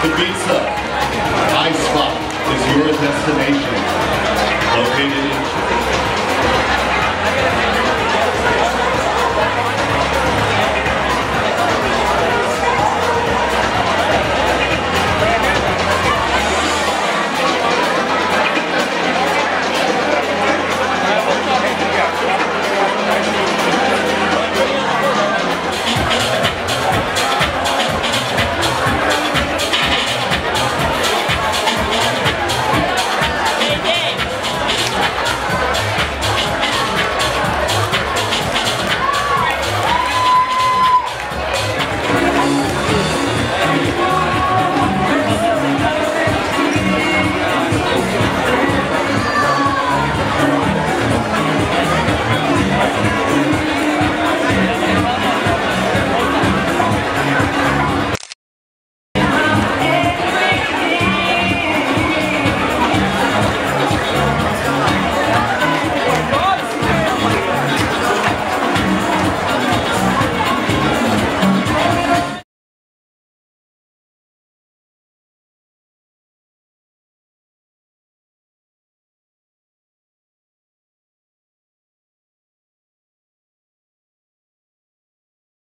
Ibiza, Ice Spot is your destination. Located